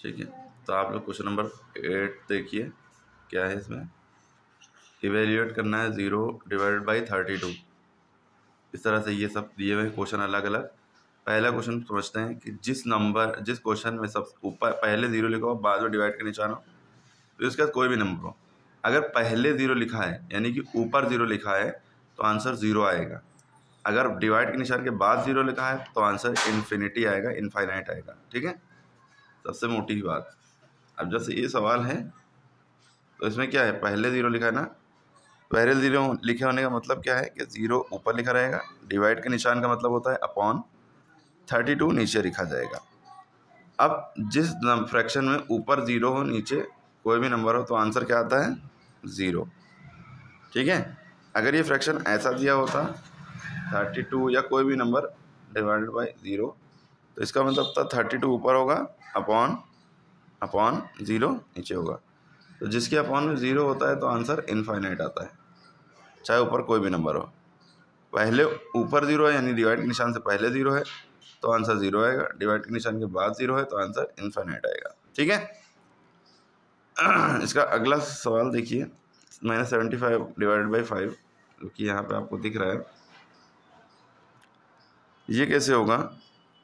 ठीक है तो आप लोग क्वेश्चन नंबर एट देखिए, क्या है इसमें? इवेल्यूएट करना है zero divided by thirty two इस तरह से ये सब दिए हुए क्वेश्चन अलग अलग पहला क्वेश्चन समझते हैं कि जिस नंबर, जिस क्वेश्चन में सब ऊपर, पहले ज़ीरो लिखा हो बाद में डिवाइड के निशान हो तो इसके बाद कोई भी नंबर हो। अगर पहले ज़ीरो लिखा है, यानी कि ऊपर ज़ीरो लिखा है तो आंसर ज़ीरो आएगा। अगर डिवाइड के निशान के बाद ज़ीरो लिखा है तो आंसर इन्फिनिटी आएगा इनफाइनाइट आएगा। ठीक है? सबसे मोटी बात। अब जैसे ये सवाल है तो इसमें क्या है? पहले ज़ीरो लिखा है ना? पहले ज़ीरो लिखे होने का मतलब क्या है कि ज़ीरो ऊपर लिखा रहेगा, डिवाइड के निशान का मतलब होता है अपॉन थर्टी टू नीचे लिखा जाएगा। अब जिस फ्रैक्शन में ऊपर ज़ीरो हो, नीचे कोई भी नंबर हो तो आंसर क्या आता है? ज़ीरो। ठीक है? अगर ये फ्रैक्शन ऐसा दिया होता, थर्टी टू या कोई भी नंबर डिवाइडेड बाई ज़ीरो तो इसका मतलब था थर्टी टू ऊपर होगा अपॉन अपॉन ज़ीरो नीचे होगा। तो जिसके अपॉन में ज़ीरो होता है तो आंसर इनफाइनाइट आता है। चाहे ऊपर कोई भी नंबर हो। पहले ऊपर ज़ीरो है, यानी डिवाइड निशान से पहले ज़ीरो है तो आंसर ज़ीरो आएगा। डिवाइड के निशान के बाद ज़ीरो है तो आंसर इनफाइनाइट आएगा। ठीक है? इसका अगला सवाल देखिए। Minus seventy five divided by five जो कि यहाँ पे आपको दिख रहा है। ये कैसे होगा?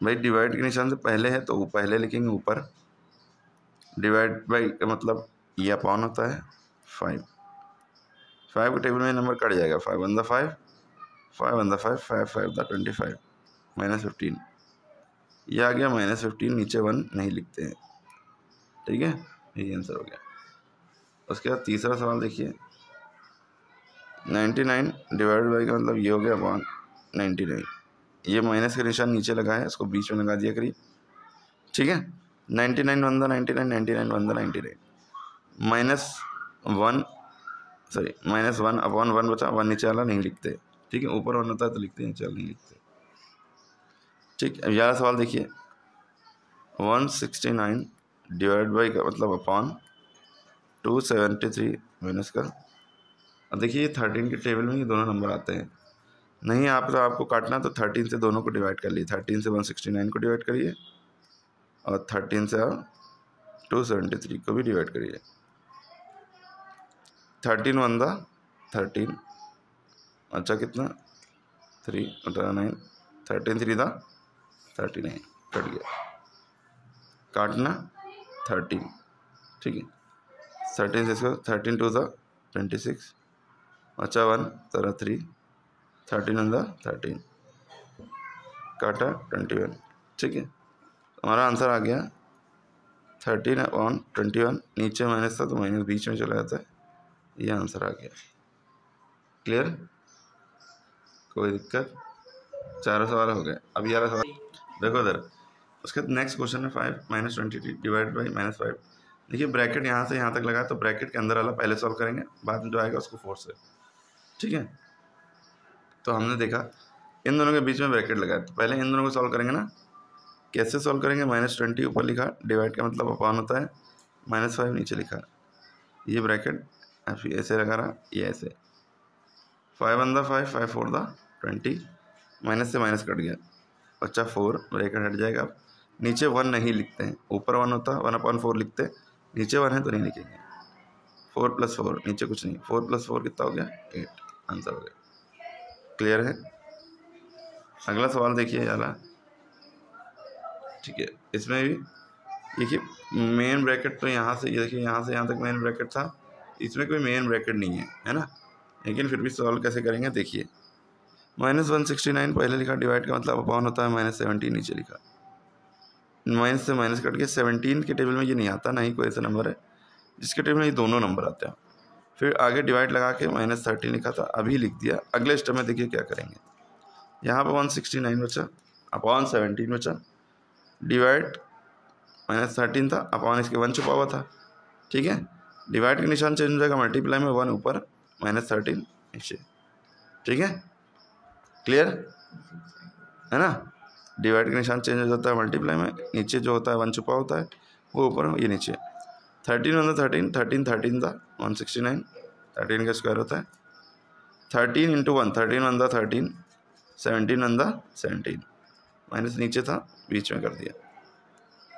भाई डिवाइड के निशान से पहले है तो वो पहले लिखेंगे ऊपर। डिवाइड बाई मतलब ये अपॉन होता है फाइव फाइव के टेबल में नंबर कट जाएगा। Five one the five five one the five five five the twenty five minus fifteen ये आ गया माइनस फिफ्टीन नीचे वन नहीं लिखते हैं। ठीक है? यही आंसर हो गया। उसके बाद तीसरा सवाल देखिए। नाइन्टी नाइन डिवाइड बाई का मतलब ये हो गया वन नाइन्टी नाइन ये माइनस का निशान नीचे लगा है इसको बीच में लगा दिया करिए। ठीक है? Ninety nine one the ninety nine ninety nine one the ninety nine minus one sorry minus one upon one बचा वन नीचे वाला नहीं लिखते। ठीक है? ऊपर वन होता है तो लिखते हैं, नीचे वाला नहीं लिखते। ठीक, अब ग्यारह सवाल देखिए। One sixty nine divide by का मतलब upon two seventy three minus का। अब देखिए थर्टीन के टेबल में ये दोनों नंबर आते हैं। नहीं, आप तो आपको काटना तो थर्टीन से दोनों को डिवाइड कर लिए थर्टीन से वन सिक्सटी नाइन को डिवाइड करिए और थर्टीन से आप टू सेवेंटी थ्री को भी डिवाइड करिए। थर्टीन वन दा थर्टीन अच्छा कितना? थ्री अठारह nine thirteen three the thirty nine cut गया काटना थर्टीन ठीक है। थर्टीन से इसको thirteen two the twenty six अच्छा वन तरह three thirteen one the thirteen. काटा ट्वेंटी वन। ठीक है? हमारा आंसर आ गया थर्टीन वन ट्वेंटी वन। नीचे माइनस था तो माइनस बीच में चला जाता है। ये आंसर आ गया। क्लियर कोई दिक्कत? चारों सवाल हो गए। अब ग्यारह सवाल। देखो इधर। उसके नेक्स्ट क्वेश्चन है five minus twenty divide by minus five देखिए ब्रैकेट यहाँ से यहाँ तक लगा तो ब्रैकेट के अंदर वाला पहले सॉल्व करेंगे, बाद में जो आएगा उसको फोर से। ठीक है? तो हमने देखा, इन दोनों के बीच में ब्रैकेट लगाया। तो पहले इन दोनों को सॉल्व करेंगे ना। कैसे सॉल्व करेंगे? माइनस ट्वेंटी ऊपर लिखा। डिवाइड का मतलब अपॉन होता है। माइनस फाइव नीचे लिखा। ये ब्रैकेट फिर ऐसे लगा रहा, ये ऐसे। Five one five five four the twenty minus से माइनस कट गया। अच्छा फोर ब्रैकेट हट जाएगा अब। नीचे वन नहीं लिखते हैं। ऊपर वन होता वन अपॉन फोर लिखते। नीचे वन है तो नहीं लिखेंगे। फोर प्लस फोर नीचे कुछ नहीं। फोर प्लस फोर कितना हो गया? एट आंसर हो गया। क्लियर है? अगला सवाल देखिए याला ठीक है, इसमें भी देखिए मेन ब्रैकेट तो यहाँ से, ये देखिए, यहाँ से, यहाँ तक मेन ब्रैकेट था। इसमें कोई मेन ब्रैकेट नहीं है है ना? लेकिन फिर भी सॉल्व कैसे करेंगे, देखिए। माइनस वन सिक्सटी नाइन पहले लिखा डिवाइड का मतलब अपॉन होता है माइनस सेवनटीन नीचे लिखा। माइनस से माइनस कट के सेवनटीन के टेबल में ये नहीं आता, ना ही कोई ऐसा नंबर है। जिसके टेबल में ये दोनों नंबर आते हैं। फिर आगे डिवाइड लगा के माइनस थर्टीन लिखा था, अभी लिख दिया। अगले स्टेप में देखिए क्या करेंगे। यहाँ पर वन सिक्सटी नाइन बचा अपॉन सेवनटीन बचा। डिवाइड माइनस थर्टीन था अपॉन इसके वन छुपा हुआ था। ठीक है? डिवाइड के निशान चेंज हो जाएगा मल्टीप्लाई में वन ऊपर माइनस थर्टीन नीचे। ठीक है? क्लियर है ना? डिवाइड का निशान चेंज हो जाता है मल्टीप्लाई में, नीचे जो होता है वन छुपा होता है, वो ऊपर ये नीचे। Thirteen one thirteen thirteen thirteen था वन सिक्सटी नाइन थर्टीन का स्क्वायर होता है। Thirteen into one thirteen one था थर्टीन सेवनटीन वन था सेवनटीन माइनस नीचे था, बीच में कर दिया।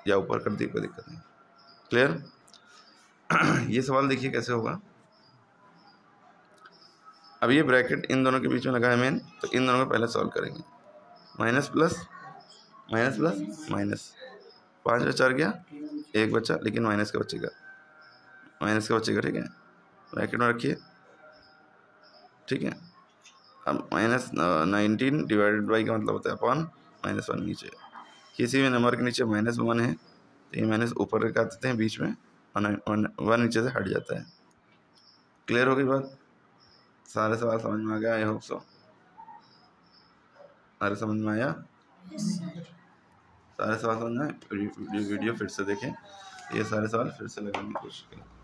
या ऊपर कर दिया कोई दिक्कत नहीं। क्लियर ये सवाल देखिए कैसे होगा। अब ये ब्रैकेट इन दोनों के बीच में लगा है मेन तो इन दोनों को पहले सॉल्व करेंगे। Minus plus minus plus minus पाँच बचा गया एक बच्चा लेकिन माइनस का बच्चे का माइनस का बच्चे का ठीक है? ब्रैकेट में रखिए। ठीक है? अब माइनस नाइनटीन डिवाइडेड बाई का मतलब होता है अपॉन माइनस वन नीचे। किसी भी नंबर के नीचे माइनस वन है तो ये माइनस ऊपर रखा देते हैं, बीच में वन नीचे से हट जाता है। क्लियर हो गई बात? सारे सवाल समझ में आ गया आई होप सो सारे समझ में आया? सारे सवाल समझ में वीडियो फिर से देखें। ये सारे सवाल फिर से लगाने की कोशिश करें।